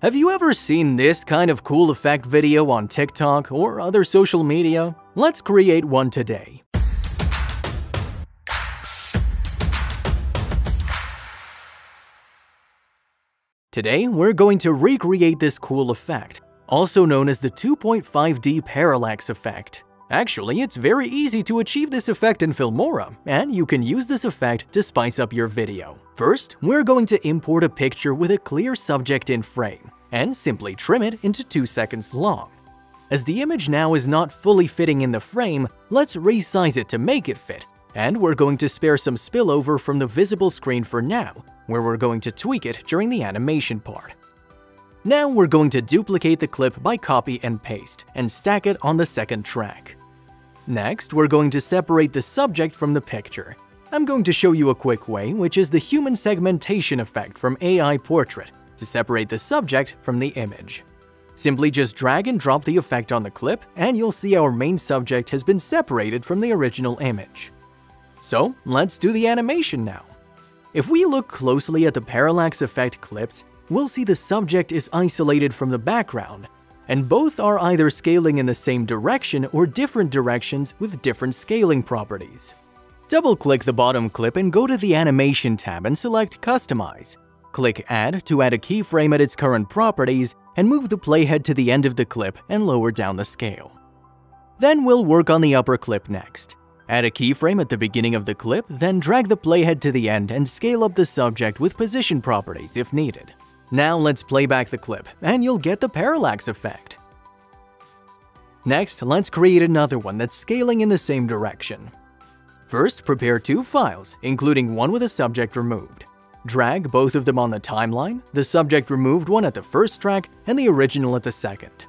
Have you ever seen this kind of cool effect video on TikTok or other social media? Let's create one today. Today, we're going to recreate this cool effect, also known as the 2.5D parallax effect. Actually, it's very easy to achieve this effect in Filmora, and you can use this effect to spice up your video. First, we're going to import a picture with a clear subject in frame, and simply trim it into 2 seconds long. As the image now is not fully fitting in the frame, let's resize it to make it fit, and we're going to spare some spillover from the visible screen for now, where we're going to tweak it during the animation part. Now we're going to duplicate the clip by copy and paste, and stack it on the second track. Next, we're going to separate the subject from the picture. I'm going to show you a quick way, which is the human segmentation effect from AI Portrait, to separate the subject from the image. Simply just drag and drop the effect on the clip, and you'll see our main subject has been separated from the original image. So, let's do the animation now. If we look closely at the parallax effect clips, we'll see the subject is isolated from the background, and both are either scaling in the same direction or different directions with different scaling properties. Double-click the bottom clip and go to the Animation tab and select Customize. Click Add to add a keyframe at its current properties and move the playhead to the end of the clip and lower down the scale. Then we'll work on the upper clip next. Add a keyframe at the beginning of the clip, then drag the playhead to the end and scale up the subject with position properties if needed. Now let's play back the clip, and you'll get the parallax effect. Next, let's create another one that's scaling in the same direction. First, prepare two files, including one with a subject removed. Drag both of them on the timeline, the subject removed one at the first track and the original at the second.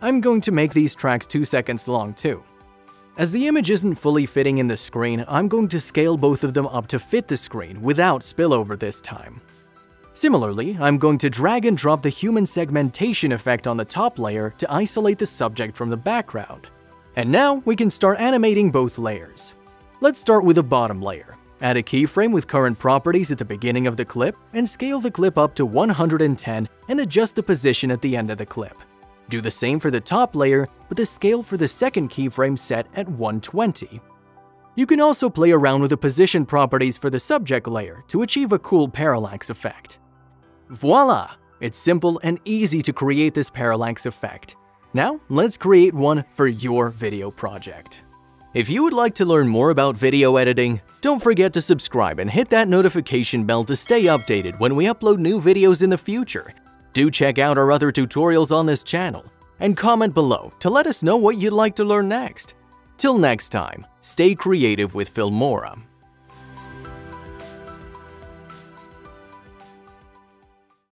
I'm going to make these tracks 2 seconds long too. As the image isn't fully fitting in the screen, I'm going to scale both of them up to fit the screen without spillover this time. Similarly, I'm going to drag and drop the human segmentation effect on the top layer to isolate the subject from the background. And now we can start animating both layers. Let's start with the bottom layer. Add a keyframe with current properties at the beginning of the clip and scale the clip up to 110 and adjust the position at the end of the clip. Do the same for the top layer, but the scale for the second keyframe set at 120. You can also play around with the position properties for the subject layer to achieve a cool parallax effect. Voila! It's simple and easy to create this parallax effect. Now, let's create one for your video project. If you would like to learn more about video editing, don't forget to subscribe and hit that notification bell to stay updated when we upload new videos in the future. Do check out our other tutorials on this channel, and comment below to let us know what you'd like to learn next. Till next time, stay creative with Filmora.